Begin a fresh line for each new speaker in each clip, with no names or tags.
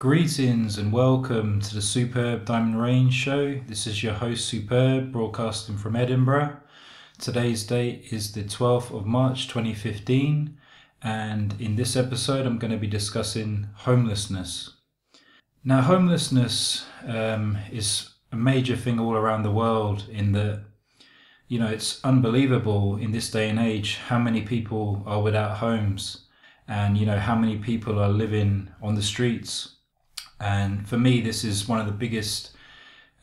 Greetings and welcome to the Superb Diamond Range Show. This is your host, Superb, broadcasting from Edinburgh. Today's date is the 12th of March 2015, and in this episode, I'm going to be discussing homelessness. Now, homelessness um, is a major thing all around the world, in that, you know, it's unbelievable in this day and age how many people are without homes and, you know, how many people are living on the streets and for me, this is one of the biggest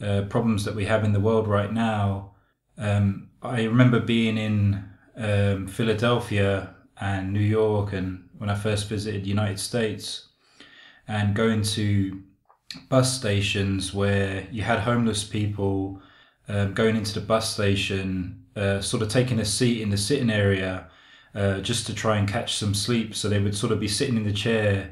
uh, problems that we have in the world right now. Um, I remember being in um, Philadelphia and New York, and when I first visited the United States, and going to bus stations where you had homeless people um, going into the bus station, uh, sort of taking a seat in the sitting area uh, just to try and catch some sleep. So they would sort of be sitting in the chair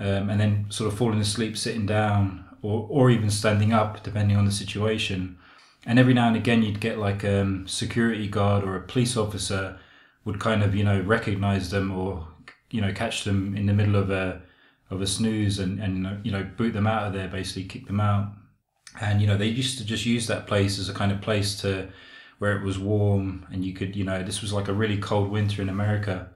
um, and then sort of falling asleep sitting down or, or even standing up, depending on the situation. And every now and again, you'd get like a um, security guard or a police officer would kind of, you know, recognize them or, you know, catch them in the middle of a, of a snooze and, and, you know, boot them out of there, basically kick them out. And, you know, they used to just use that place as a kind of place to, where it was warm and you could, you know, this was like a really cold winter in America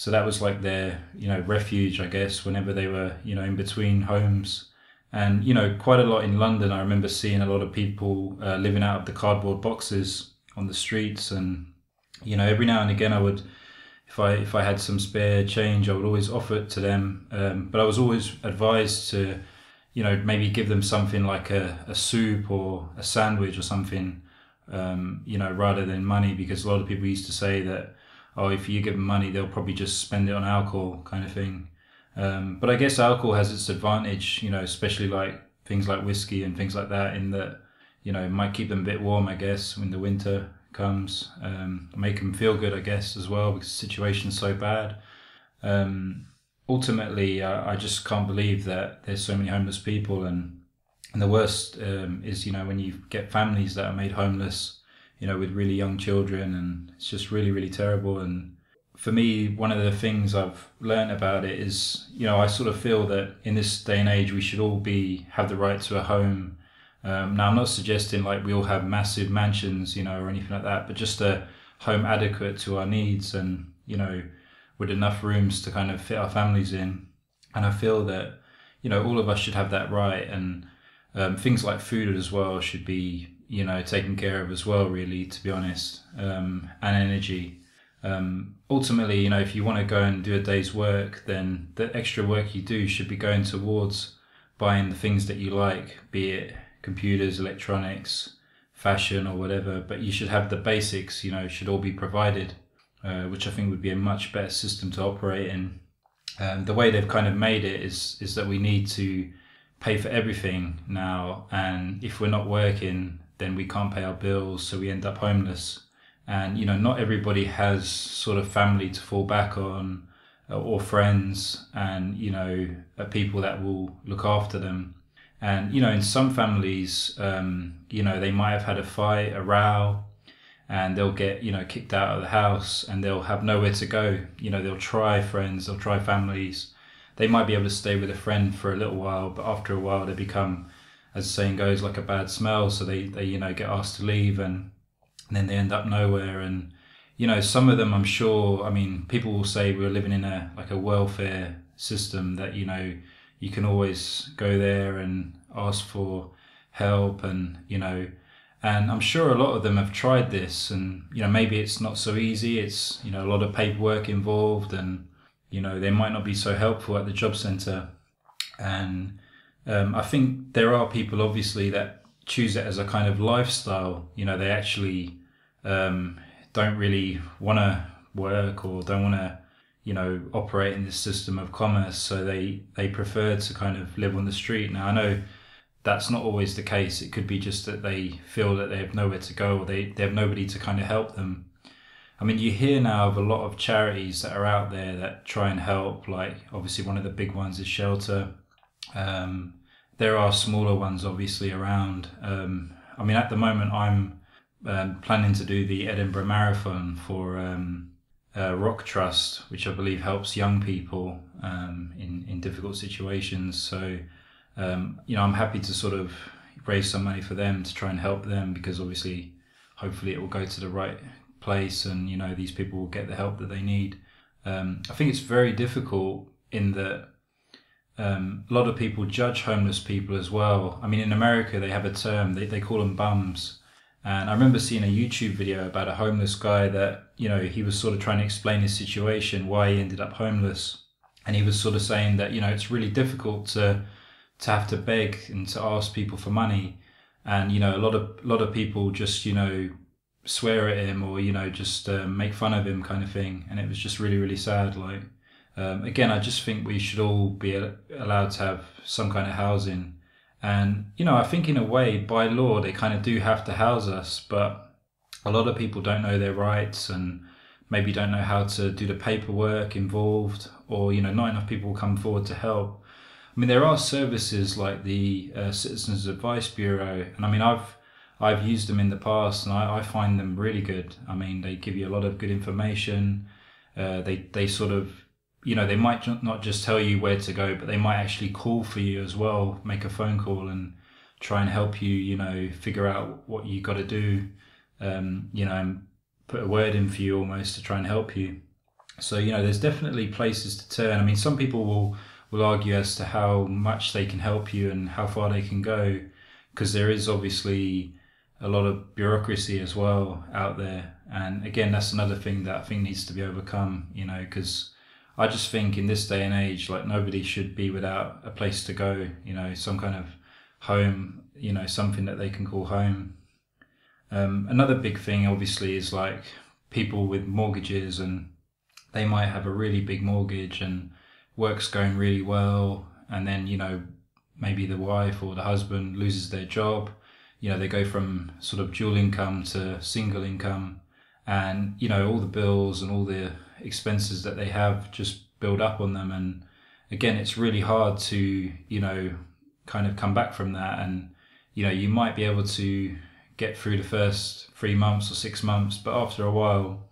so that was like their you know refuge i guess whenever they were you know in between homes. And you know quite a lot in london i remember seeing a lot of people uh, living out of the cardboard boxes on the streets. And you know every now and again i would if i if i had some spare change i would always offer it to them. Um, but i was always advised to you know maybe give them something like a, a soup or a sandwich or something um, you know rather than money because a lot of people used to say that oh, if you give them money, they'll probably just spend it on alcohol, kind of thing. Um, but I guess alcohol has its advantage, you know, especially like things like whiskey and things like that, in that you know it might keep them a bit warm, I guess, when the winter comes, um, make them feel good, I guess, as well, because the situation's so bad. Um, ultimately, I, I, just can't believe that there's so many homeless people, and and the worst um, is, you know, when you get families that are made homeless you know, with really young children, and it's just really, really terrible. And for me, one of the things I've learned about it is, you know, I sort of feel that in this day and age, we should all be have the right to a home. Um, now, I'm not suggesting like we all have massive mansions, you know, or anything like that, but just a home adequate to our needs, and you know, with enough rooms to kind of fit our families in. And I feel that, you know, all of us should have that right, and um, things like food as well should be you know taken care of as well really to be honest um, and energy. Um, ultimately you know if you want to go and do a day's work then the extra work you do should be going towards buying the things that you like be it computers electronics fashion or whatever but you should have the basics you know should all be provided uh, which i think would be a much better system to operate in. Um, the way they've kind of made it is is that we need to pay for everything now and if we're not working then we can't pay our bills, so we end up homeless. And you know, not everybody has sort of family to fall back on, uh, or friends, and you know, uh, people that will look after them. And you know, in some families, um, you know, they might have had a fight, a row, and they'll get you know kicked out of the house, and they'll have nowhere to go. You know, they'll try friends, they'll try families. They might be able to stay with a friend for a little while, but after a while, they become as the saying goes, like a bad smell. So they, they you know get asked to leave and, then they end up nowhere. And you know some of them, I'm sure. I mean, people will say we're living in a like a welfare system that you know you can always go there and ask for help and you know and i'm sure a lot of them have tried this and you know maybe it's not so easy it's you know a lot of paperwork involved and you know they might not be so helpful at the job center and um, I think there are people obviously that choose it as a kind of lifestyle. You know, they actually um, don't really want to work or don't want to, you know, operate in this system of commerce. So they they prefer to kind of live on the street. Now I know that's not always the case. It could be just that they feel that they have nowhere to go or they, they have nobody to kind of help them. I mean, you hear now of a lot of charities that are out there that try and help. Like, obviously, one of the big ones is Shelter. Um, there are smaller ones obviously around. Um, I mean, at the moment, I'm um, planning to do the Edinburgh Marathon for um, uh, Rock Trust, which I believe helps young people um, in in difficult situations. So, um, you know, I'm happy to sort of raise some money for them to try and help them because obviously, hopefully, it will go to the right place, and you know, these people will get the help that they need. Um, I think it's very difficult in that um, a lot of people judge homeless people as well. I mean, in America, they have a term, they, they call them bums. And I remember seeing a YouTube video about a homeless guy that, you know, he was sort of trying to explain his situation, why he ended up homeless. And he was sort of saying that, you know, it's really difficult to, to have to beg and to ask people for money. And, you know, a lot of, a lot of people just, you know, swear at him or, you know, just uh, make fun of him kind of thing. And it was just really, really sad. Like, um, again, I just think we should all be allowed to have some kind of housing. And, you know, I think in a way, by law, they kind of do have to house us, but a lot of people don't know their rights and maybe don't know how to do the paperwork involved, or, you know, not enough people come forward to help. I mean, there are services like the uh, Citizens Advice Bureau, and I mean, I've I've used them in the past, and I, I find them really good. I mean, they give you a lot of good information. Uh, they they sort of you know, they might not just tell you where to go, but they might actually call for you as well, make a phone call and try and help you, you know, figure out what you got to do, um, you know, and put a word in for you almost to try and help you. So, you know, there's definitely places to turn. I mean, some people will, will argue as to how much they can help you and how far they can go, because there is obviously a lot of bureaucracy as well out there. And again, that's another thing that I think needs to be overcome, you know, because I just think in this day and age, like nobody should be without a place to go, you know, some kind of home, you know, something that they can call home. Um, another big thing, obviously, is like people with mortgages and they might have a really big mortgage and work's going really well. And then, you know, maybe the wife or the husband loses their job. You know, they go from sort of dual income to single income and, you know, all the bills and all the expenses that they have just build up on them. And again it's really hard to you know kind of come back from that. And you know you might be able to get through the first three months or six months but after a while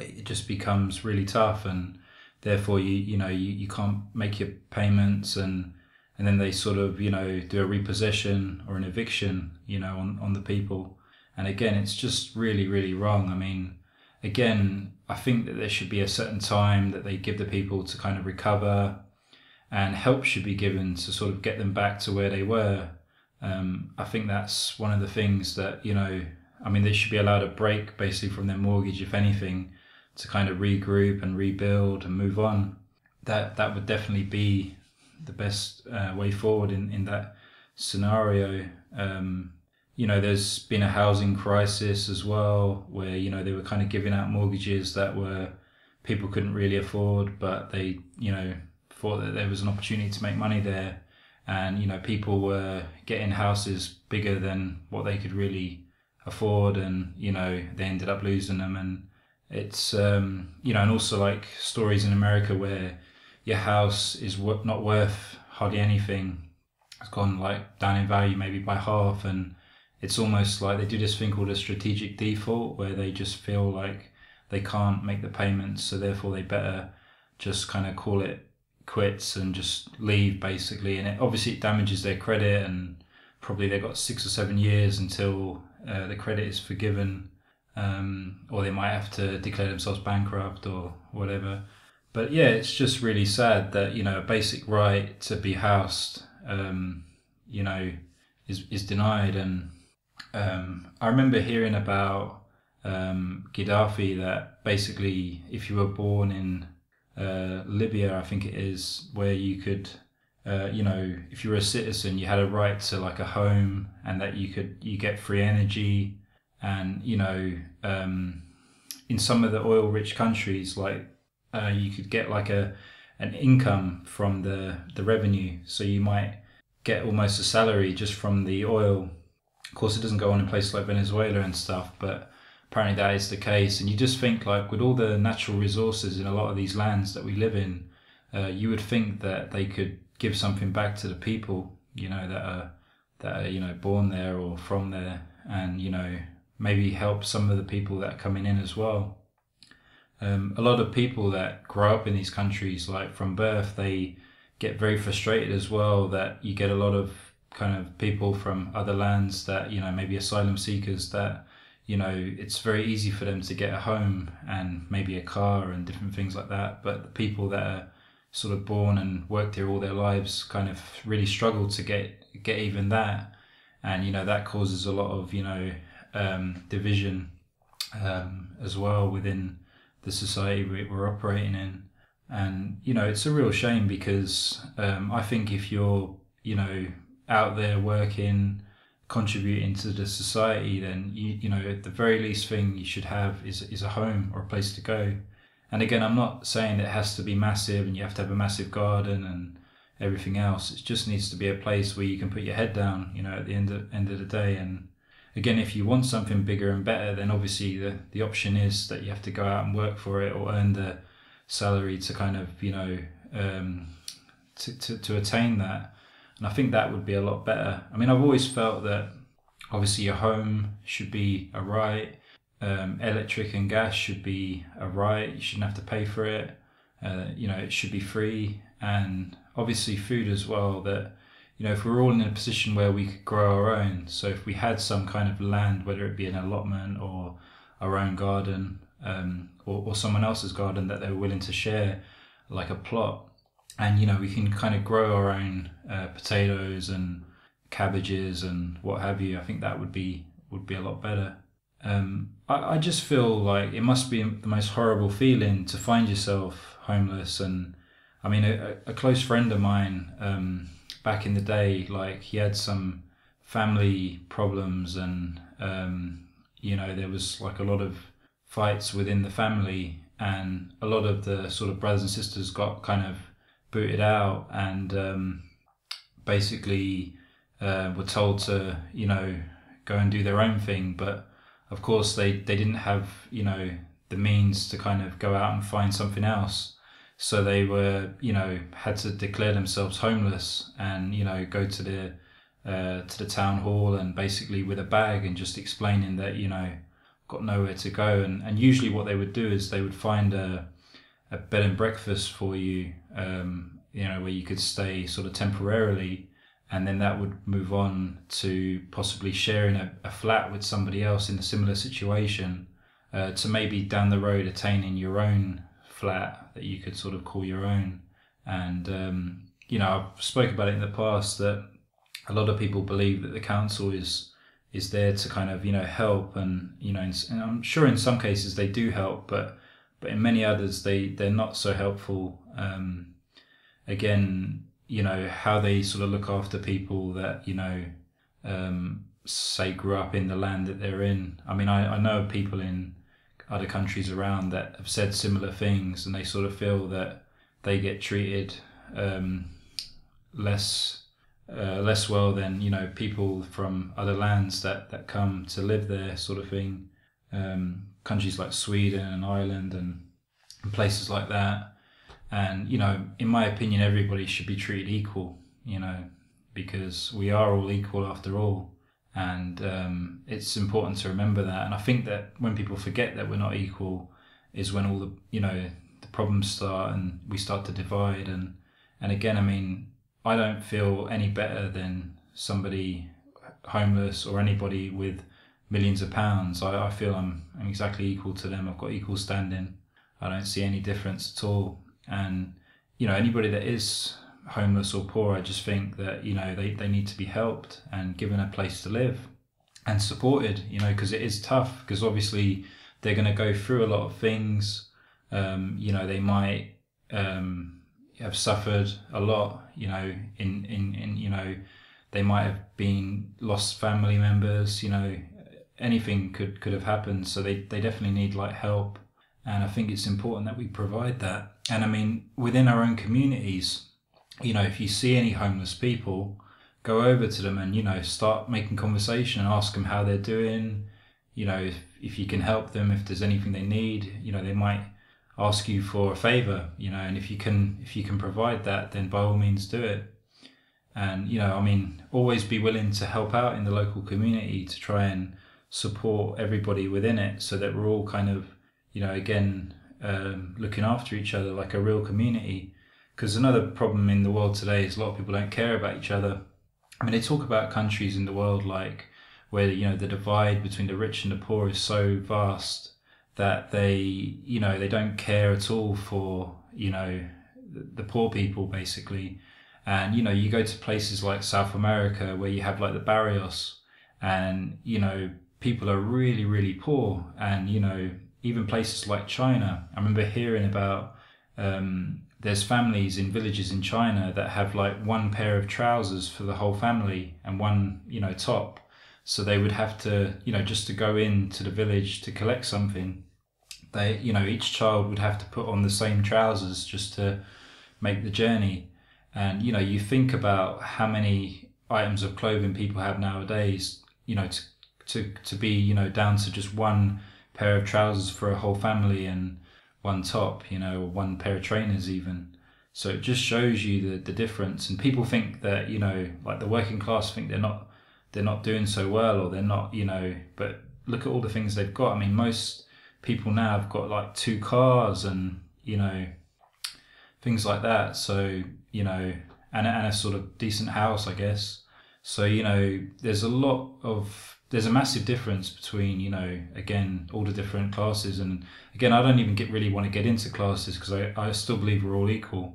it just becomes really tough. And therefore you you know you, you can't make your payments. And and then they sort of you know do a repossession or an eviction you know on, on the people. And again it's just really really wrong. I mean again, I think that there should be a certain time that they give the people to kind of recover, and help should be given to sort of get them back to where they were. Um, I think that's one of the things that you know. I mean, they should be allowed a break basically from their mortgage, if anything, to kind of regroup and rebuild and move on. That that would definitely be the best uh, way forward in in that scenario. Um, you know, there's been a housing crisis as well, where you know they were kind of giving out mortgages that were people couldn't really afford, but they you know thought that there was an opportunity to make money there, and you know people were getting houses bigger than what they could really afford, and you know they ended up losing them, and it's um, you know, and also like stories in America where your house is not worth hardly anything, it's gone like down in value maybe by half, and it's almost like they do this thing called a strategic default where they just feel like they can't make the payments so therefore they better just kind of call it quits and just leave basically. And it obviously it damages their credit and probably they've got six or seven years until uh, the credit is forgiven um, or they might have to declare themselves bankrupt or whatever. But yeah it's just really sad that you know a basic right to be housed um, you know is, is denied and um, I remember hearing about um, Gaddafi that basically, if you were born in uh, Libya, I think it is, where you could, uh, you know, if you were a citizen, you had a right to like a home, and that you could you get free energy, and you know, um, in some of the oil-rich countries, like uh, you could get like a an income from the the revenue, so you might get almost a salary just from the oil of course, it doesn't go on in places like Venezuela and stuff, but apparently that is the case. And you just think, like, with all the natural resources in a lot of these lands that we live in, uh, you would think that they could give something back to the people, you know, that are that are you know born there or from there, and you know maybe help some of the people that are coming in as well. um, a lot of people that grow up in these countries, like from birth, they get very frustrated as well that you get a lot of kind of people from other lands that you know maybe asylum seekers that you know it's very easy for them to get a home and maybe a car and different things like that. But the people that are sort of born and worked here all their lives kind of really struggle to get get even that. And you know that causes a lot of you know um, division um, as well within the society we're operating in. And you know it's a real shame because um, I think if you're you know out there working, contributing to the society, then you you know the very least thing you should have is is a home or a place to go. And again, I'm not saying it has to be massive and you have to have a massive garden and everything else. It just needs to be a place where you can put your head down, you know, at the end of, end of the day. And again, if you want something bigger and better, then obviously the, the option is that you have to go out and work for it or earn the salary to kind of, you know, um, to, to, to attain that. And I think that would be a lot better. I mean, I've always felt that obviously your home should be a right. Um, electric and gas should be a right. You shouldn't have to pay for it. Uh, you know, it should be free. And obviously, food as well. That, you know, if we're all in a position where we could grow our own, so if we had some kind of land, whether it be an allotment or our own garden um, or, or someone else's garden that they were willing to share, like a plot, and you know we can kind of grow our own uh, potatoes and cabbages and what have you. I think that would be would be a lot better. Um, I, I just feel like it must be the most horrible feeling to find yourself homeless. And I mean, a, a close friend of mine um, back in the day, like he had some family problems, and um, you know there was like a lot of fights within the family, and a lot of the sort of brothers and sisters got kind of booted out and um, basically uh, were told to you know go and do their own thing. But of course they they didn't have you know the means to kind of go out and find something else. So they were you know had to declare themselves homeless and you know go to the uh, to the town hall and basically with a bag and just explaining that you know got nowhere to go. And and usually what they would do is they would find a a bed and breakfast for you, um, you know, where you could stay sort of temporarily, and then that would move on to possibly sharing a, a flat with somebody else in a similar situation, uh, to maybe down the road attaining your own flat that you could sort of call your own. And um, you know, I've spoken about it in the past that a lot of people believe that the council is is there to kind of you know help and you know and I'm sure in some cases they do help but but in many others they they're not so helpful. Um, again, you know how they sort of look after people that you know um, say grew up in the land that they're in. I mean, I, I know people in other countries around that have said similar things, and they sort of feel that they get treated um, less uh, less well than you know people from other lands that that come to live there, sort of thing. Um, countries like Sweden and Ireland and, and places like that. And, you know, in my opinion, everybody should be treated equal, you know, because we are all equal after all. And um, it's important to remember that. And I think that when people forget that we're not equal, is when all the, you know, the problems start and we start to divide. And, and again, I mean, I don't feel any better than somebody homeless or anybody with millions of pounds, I, I feel I'm, I'm exactly equal to them. I've got equal standing. I don't see any difference at all. And, you know, anybody that is homeless or poor, I just think that, you know, they, they need to be helped and given a place to live and supported, you know, because it is tough because obviously they're going to go through a lot of things. Um, you know, they might um, have suffered a lot, you know, in, in, in, you know, they might have been lost family members, you know, anything could could have happened. So they they definitely need like help, and I think it's important that we provide that. And I mean, within our own communities, you know, if you see any homeless people, go over to them and you know start making conversation and ask them how they're doing. You know, if if you can help them, if there's anything they need, you know, they might ask you for a favor. You know, and if you can if you can provide that, then by all means do it and you know i mean always be willing to help out in the local community to try and support everybody within it so that we're all kind of you know again um, looking after each other like a real community. Because another problem in the world today is a lot of people don't care about each other. I mean, they talk about countries in the world like where you know the divide between the rich and the poor is so vast that they you know they don't care at all for you know the poor people basically and you know you go to places like south america where you have like the barrios and you know people are really really poor. And you know even places like china i remember hearing about um, there's families in villages in china that have like one pair of trousers for the whole family and one you know top. So they would have to you know just to go into the village to collect something they you know each child would have to put on the same trousers just to make the journey. And you know you think about how many items of clothing people have nowadays you know to to, to be you know down to just one pair of trousers for a whole family and one top you know one pair of trainers even so it just shows you the, the difference and people think that you know like the working class think they're not they're not doing so well or they're not you know but look at all the things they've got i mean most people now have got like two cars and you know things like that. So you know, and and a sort of decent house, I guess. So you know, there's a lot of there's a massive difference between you know again all the different classes and again I don't even get really want to get into classes because I, I still believe we're all equal.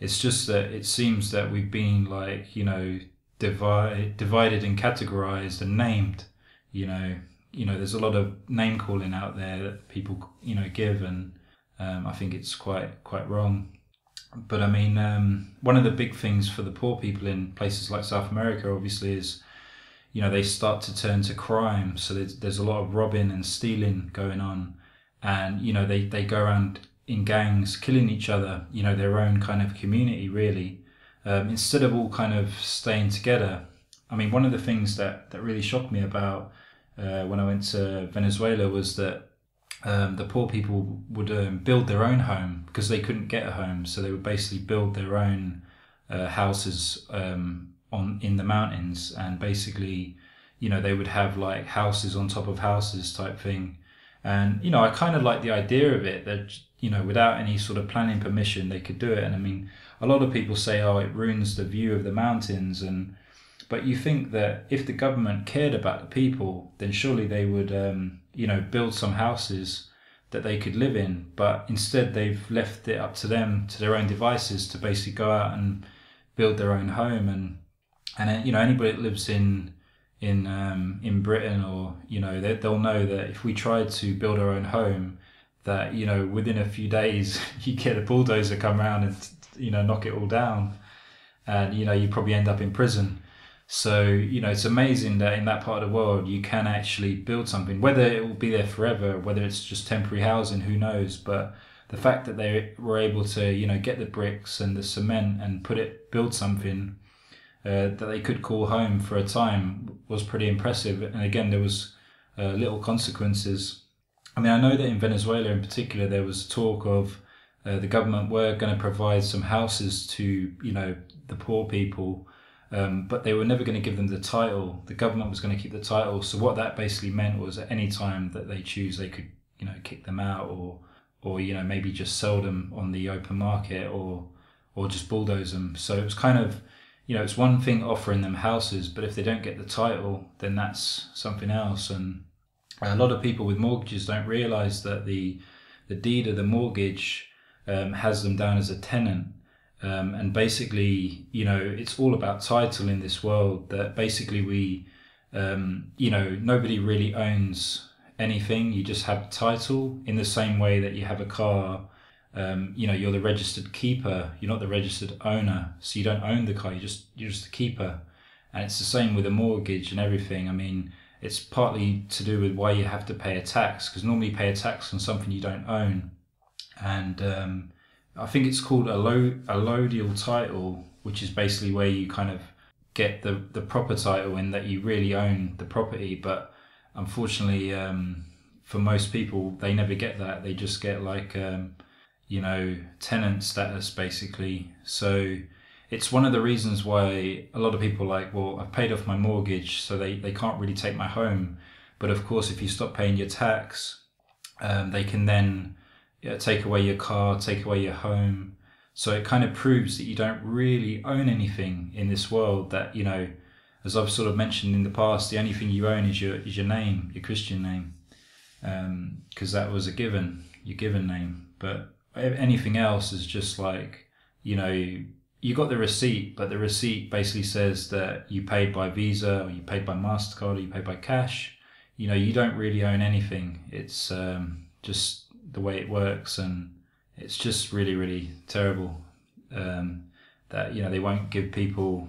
It's just that it seems that we've been like you know divide, divided and categorized and named. You know, you know, there's a lot of name calling out there that people, you know, give, and um, I think it's quite quite wrong. But I mean, um, one of the big things for the poor people in places like South America, obviously, is you know they start to turn to crime. So there's, there's a lot of robbing and stealing going on, and you know they they go around in gangs killing each other. You know their own kind of community really, um, instead of all kind of staying together. I mean, one of the things that that really shocked me about uh, when I went to Venezuela was that um, the poor people would um, build their own home because they couldn't get a home, so they would basically build their own uh, houses um, on in the mountains, and basically, you know, they would have like houses on top of houses type thing, and you know, I kind of like the idea of it that you know, without any sort of planning permission, they could do it, and I mean, a lot of people say, oh, it ruins the view of the mountains, and but you think that if the government cared about the people, then surely they would, um, you know, build some houses that they could live in. But instead, they've left it up to them, to their own devices, to basically go out and build their own home. And and uh, you know, anybody that lives in in um, in Britain or you know, they, they'll know that if we tried to build our own home, that you know, within a few days, you get a bulldozer come around and you know knock it all down, and you know, you probably end up in prison. So, you know, it's amazing that in that part of the world you can actually build something, whether it will be there forever, whether it's just temporary housing, who knows. But the fact that they were able to, you know, get the bricks and the cement and put it, build something uh, that they could call home for a time was pretty impressive. And again, there was uh, little consequences. I mean, I know that in Venezuela in particular, there was talk of uh, the government were going to provide some houses to, you know, the poor people um, but they were never going to give them the title. The government was going to keep the title. So what that basically meant was at any time that they choose, they could you know kick them out or or you know maybe just sell them on the open market or or just bulldoze them. So it was kind of you know it's one thing offering them houses, but if they don't get the title, then that's something else. And a lot of people with mortgages don't realize that the the deed of the mortgage um, has them down as a tenant um, and basically, you know, it's all about title in this world that basically we, um, you know, nobody really owns anything. You just have title in the same way that you have a car. Um, you know, you're the registered keeper. You're not the registered owner. So you don't own the car. You just you're just the keeper. And it's the same with a mortgage and everything. I mean, it's partly to do with why you have to pay a tax because normally you pay a tax on something you don't own. And um, I think it's called a low allodial title, which is basically where you kind of get the the proper title in that you really own the property. But unfortunately, um, for most people, they never get that. They just get like um, you know tenant status basically. So it's one of the reasons why a lot of people like, well, I've paid off my mortgage, so they they can't really take my home. But of course, if you stop paying your tax, um, they can then yeah, take away your car, take away your home. So it kind of proves that you don't really own anything in this world. That you know, as I've sort of mentioned in the past, the only thing you own is your is your name, your Christian name, because um, that was a given, your given name. But anything else is just like you know you got the receipt, but the receipt basically says that you paid by Visa or you paid by Mastercard or you paid by cash. You know, you don't really own anything. It's um, just the way it works, and it's just really, really terrible um, that you know they won't give people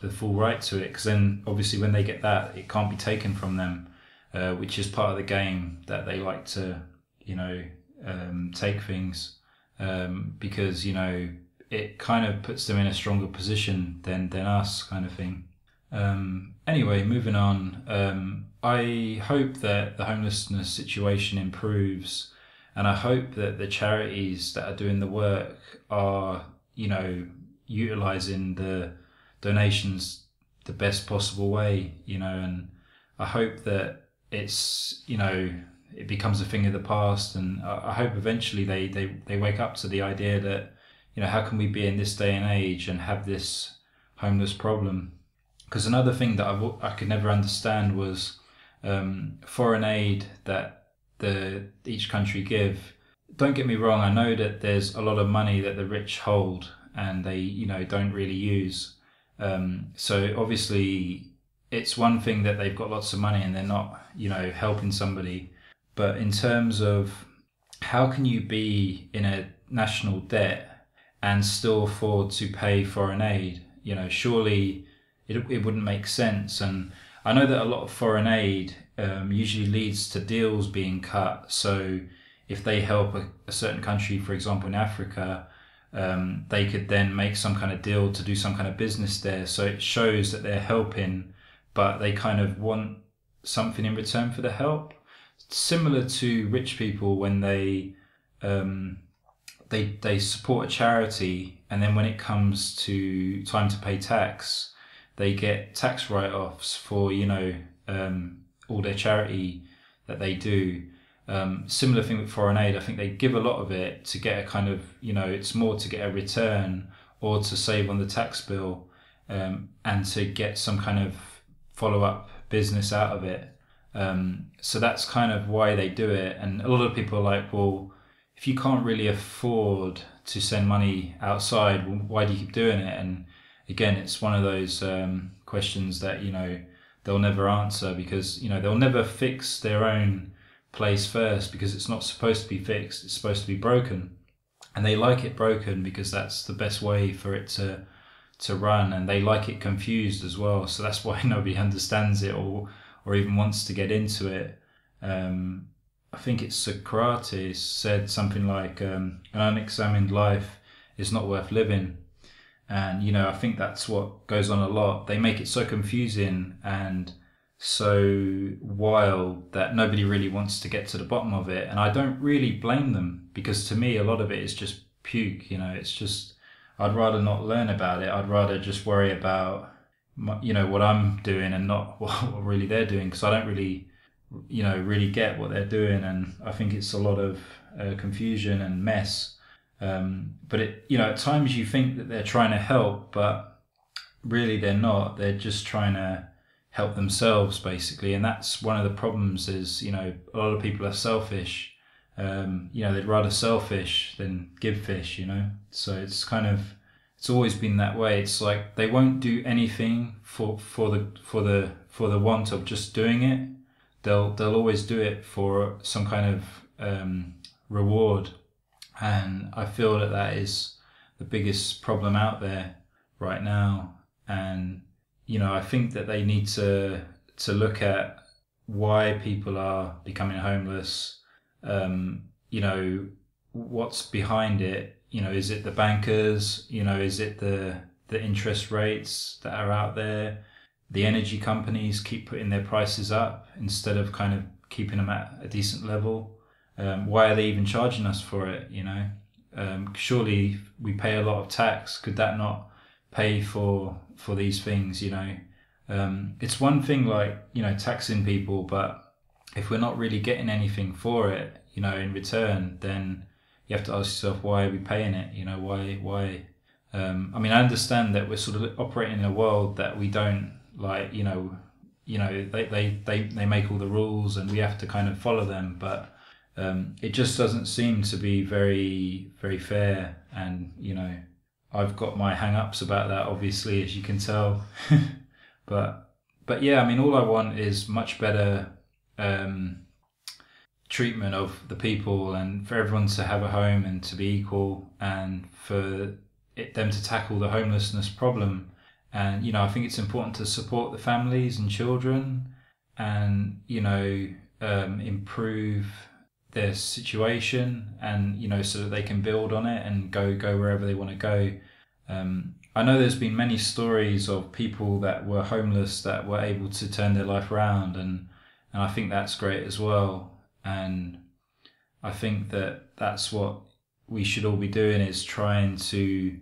the full right to it because then obviously when they get that, it can't be taken from them, uh, which is part of the game that they like to you know um, take things um, because you know it kind of puts them in a stronger position than than us, kind of thing. Um, anyway, moving on. Um, I hope that the homelessness situation improves, and I hope that the charities that are doing the work are, you know, utilizing the donations the best possible way, you know, and I hope that it's, you know, it becomes a thing of the past, and I hope eventually they they they wake up to the idea that you know, how can we be in this day and age and have this homeless problem? Because another thing that I, I could never understand was um, foreign aid that the each country give. Don't get me wrong. I know that there's a lot of money that the rich hold and they, you know, don't really use. Um, so obviously, it's one thing that they've got lots of money and they're not, you know, helping somebody. But in terms of how can you be in a national debt and still afford to pay foreign aid. You know, surely it, it wouldn't make sense. And I know that a lot of foreign aid um, usually leads to deals being cut. So if they help a, a certain country, for example, in Africa, um, they could then make some kind of deal to do some kind of business there. So it shows that they're helping, but they kind of want something in return for the help. Similar to rich people when they um, they they support a charity, and then when it comes to time to pay tax, they get tax write offs for you know um, all their charity that they do. Um, similar thing with foreign aid. I think they give a lot of it to get a kind of you know it's more to get a return or to save on the tax bill um, and to get some kind of follow up business out of it. Um, so that's kind of why they do it. And a lot of people are like, well, if you can't really afford to send money outside, why do you keep doing it? And again, it's one of those um, questions that you know they'll never answer because you know they'll never fix their own place first because it's not supposed to be fixed; it's supposed to be broken, and they like it broken because that's the best way for it to to run, and they like it confused as well. So that's why nobody understands it or or even wants to get into it. Um, I think it's Socrates said something like, um, "An unexamined life is not worth living," and you know I think that's what goes on a lot. They make it so confusing and so wild that nobody really wants to get to the bottom of it, and I don't really blame them because to me a lot of it is just puke. You know, it's just I'd rather not learn about it. I'd rather just worry about you know what I'm doing and not what really they're doing because I don't really you know really get what they're doing. And i think it's a lot of uh, confusion and mess. Um, but it you know at times you think that they're trying to help but really they're not. They're just trying to help themselves basically. And that's one of the problems is you know a lot of people are selfish. Um, you know they'd rather selfish than give fish you know? So it's kind of it's always been that way it's like they won't do anything for for the for the for the want of just doing it they'll they'll always do it for some kind of um, reward, and I feel that that is the biggest problem out there right now. And you know, I think that they need to to look at why people are becoming homeless. Um, you know, what's behind it? You know, is it the bankers? You know, is it the the interest rates that are out there? the energy companies keep putting their prices up instead of kind of keeping them at a decent level. Um, why are they even charging us for it? You know, um, surely we pay a lot of tax. Could that not pay for for these things? You know, um, it's one thing like you know taxing people, but if we're not really getting anything for it, you know, in return, then you have to ask yourself why are we paying it? You know, why why? Um, I mean, I understand that we're sort of operating in a world that we don't like. You know, you know they, they, they, they make all the rules and we have to kind of follow them, but um, it just doesn't seem to be very very fair. And you know, I've got my hang-ups about that, obviously, as you can tell. but but yeah, I mean, all I want is much better. Um, treatment of the people and for everyone to have a home and to be equal and for it, them to tackle the homelessness problem. And, you know, I think it's important to support the families and children and, you know, um, improve their situation and, you know, so that they can build on it and go, go wherever they want to go. Um, I know there's been many stories of people that were homeless that were able to turn their life around and, and I think that's great as well and I think that that's what we should all be doing is trying to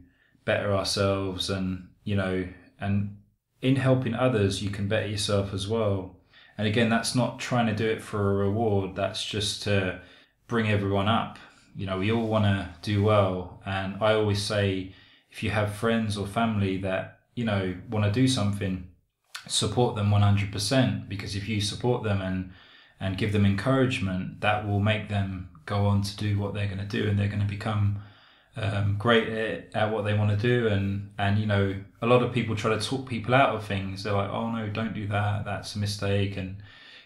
better ourselves and you know and in helping others you can better yourself as well. And again that's not trying to do it for a reward. That's just to bring everyone up. You know we all want to do well. And i always say if you have friends or family that you know want to do something support them 100% because if you support them and and give them encouragement, that will make them go on to do what they're going to do, and they're going to become um, great at, at, what they want to do. And and you know, a lot of people try to talk people out of things. They're like, "Oh no, don't do that. That's a mistake." And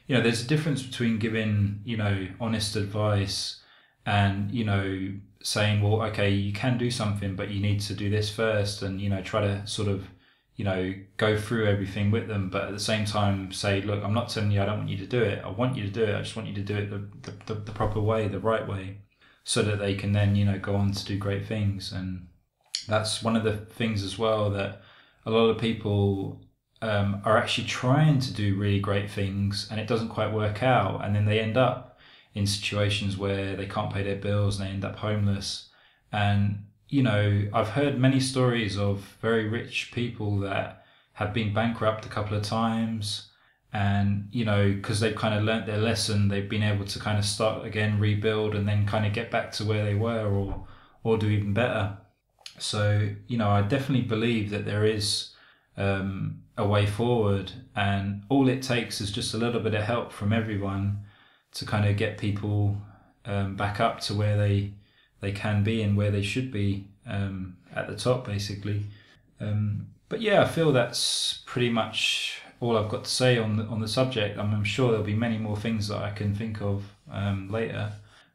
you know, there's a difference between giving you know honest advice and you know saying, "Well, okay, you can do something, but you need to do this first, and you know, try to sort of you know, go through everything with them, but at the same time say, look, I'm not telling you I don't want you to do it. I want you to do it. I just want you to do it the, the, the, proper way, the right way, so that they can then, you know, go on to do great things. And that's one of the things as well that a lot of people um, are actually trying to do really great things and it doesn't quite work out. And then they end up in situations where they can't pay their bills and they end up homeless. And you know, I've heard many stories of very rich people that have been bankrupt a couple of times. And, you know, because they've kind of learnt their lesson, they've been able to kind of start again, rebuild, and then kind of get back to where they were or, or do even better. So, you know, I definitely believe that there is um, a way forward, and all it takes is just a little bit of help from everyone to kind of get people um, back up to where they they can be and where they should be um, at the top, basically. Um, but yeah, I feel that's pretty much all I've got to say on the, on the subject. I'm, I'm sure there'll be many more things that I can think of um, later,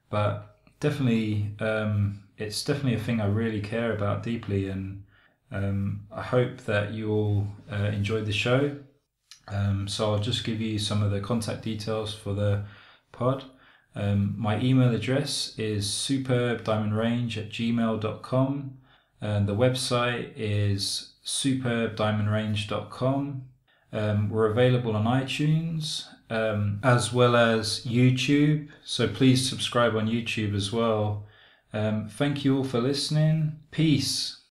but definitely, um, it's definitely a thing I really care about deeply, and um, I hope that you all uh, enjoyed the show. Um, so I'll just give you some of the contact details for the pod. Um, my email address is superbdiamondrange at gmail.com and the website is superbdiamondrange.com. Um, we're available on iTunes um, as well as YouTube, so please subscribe on YouTube as well. Um, thank you all for listening. Peace.